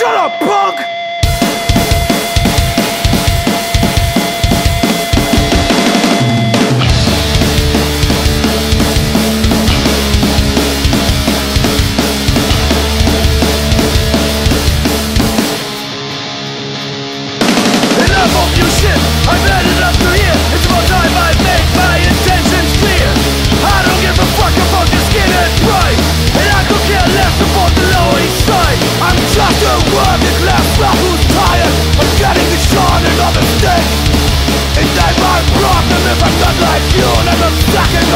Shut up, punk! Enough of your shit! I've had enough to.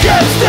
against